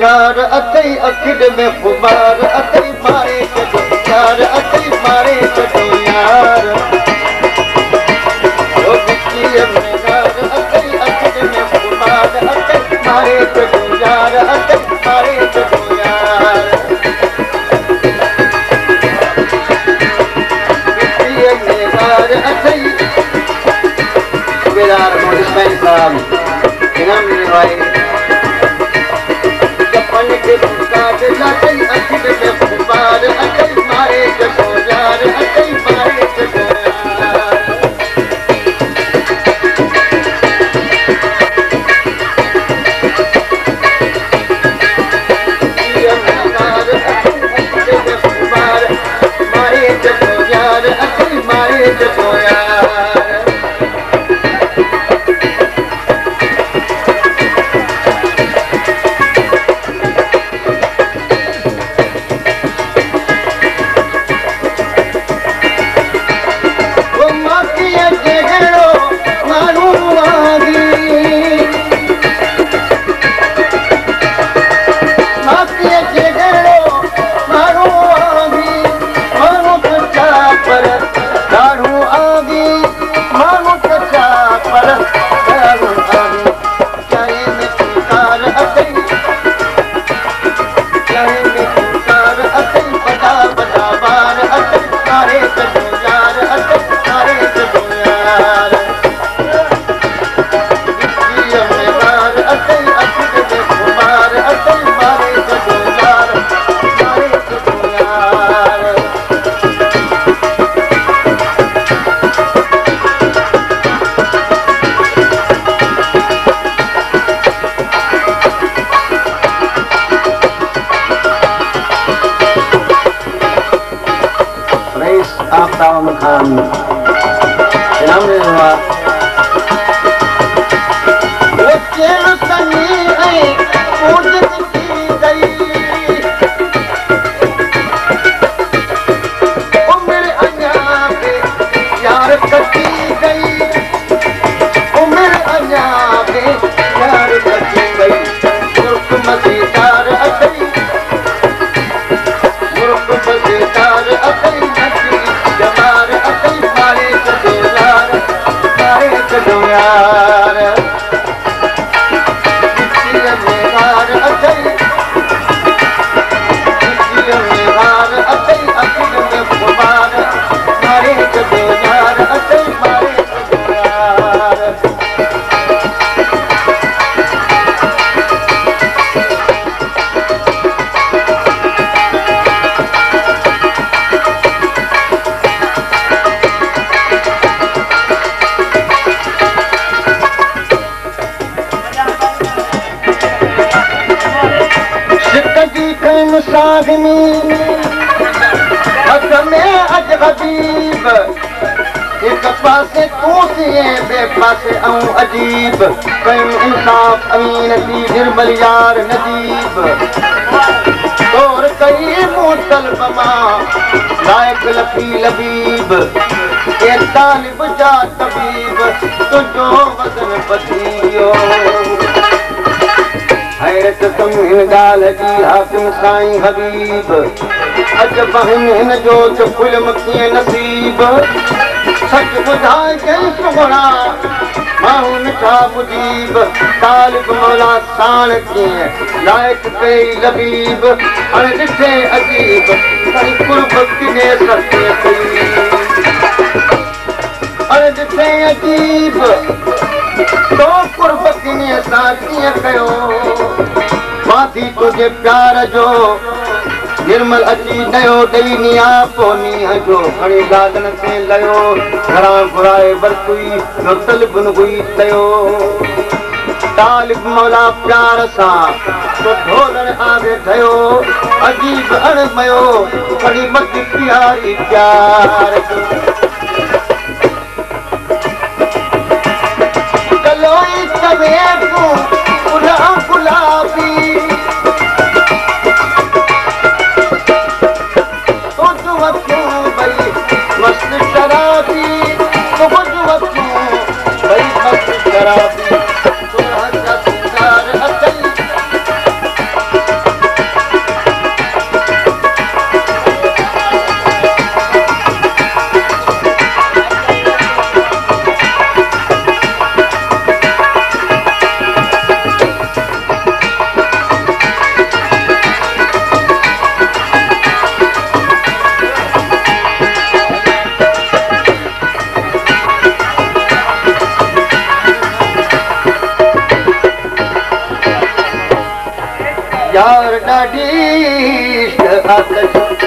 گار اٿئي اکڙ ۾ فبار اٿئي ماري يار اٿئي ماري ڇڏو يار. او اٿئي ماري ڇڏو يار اٿئي ماري ڇڏو يار. اٿئي اسمائل صاحب انعام अकई मारे जगो यार अकई मारे जगो है Um. ۾ اڄ حبيب هڪ پاسي تون ٿئي ٻئي پاسي ۽ عجيب. ڪيون انصاف امين ٿي نرمل يار نجيب. طور ڪئي مون طلب مان لائيڪ لفي لبيب اي طالب جا طبيب تنهنجو وزن بڌيو حيرت تم هن ڳالهه جي حاڪم سائين حبيب اڄ بهن هن جو ته فلم ڪيئن نصيب سچ ٻڌائي ڪئي سهڻا ماڻهو مٺا مجيب طالب مولا ساڻ ڪيئن لائيڪ ڪئي لبيب هاڻي ڏٺي عجيب کڻي ڪرب ڪني ستيه ڪئي هاڻي ڏٺي عجيب تو ڪرب ڪني سان ڪيئن ڪيو ماٿي تنهنجي پيار جو نرمل اچي نيو ڏيئي نيا پوءِ نينهن جو کڻي گادن تي ليو. گهران گهرائي ورتئي جو طلب نه هئي تيو. طالب مولا پيار سان تو ڍولڻ آگي ٺهيو عجيب اڻميو کڻي مت پياري پيار يار ڏاڍي دشٽ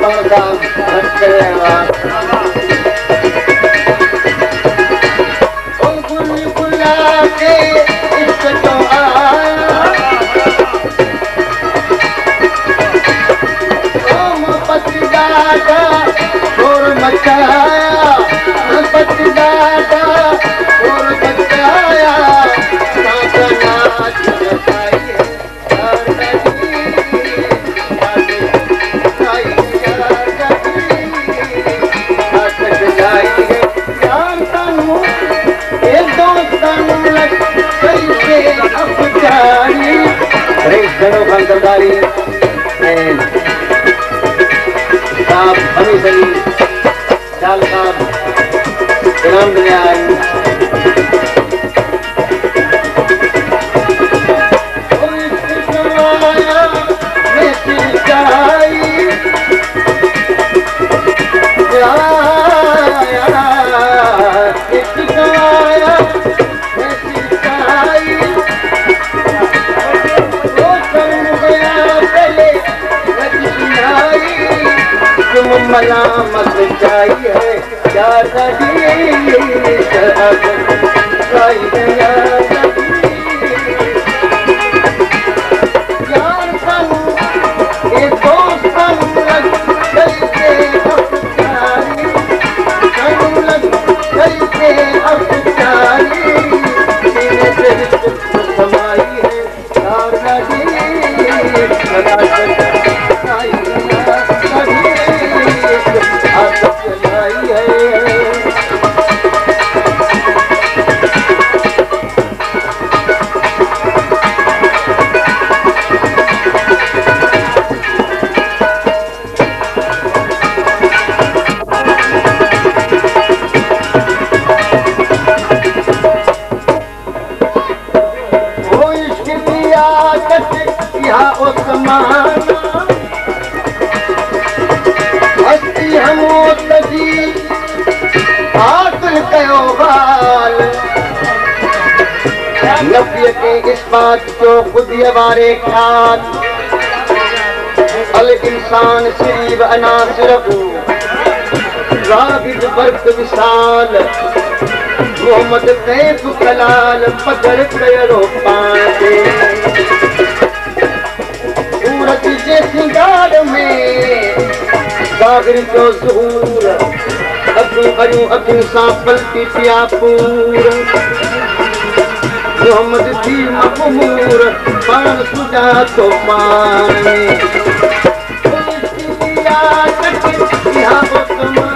مان سان رقص गंधारी एंड साहब हमी सही साल साहब जनाब दयाल मसाई بڌي واري کيات. ال انسان شريف اناس رهه رابد ورڪ وشال. محمد تيف ڪلال پدر ڪيرو پاتي. سورت جي سنگار ۾ ساگر جو جهور. اکيون اکيون سان پلٽي پيا پور. गोमद जी मकमूर पण सुजा तो पाणी ओ सिया कटे सिया वतमा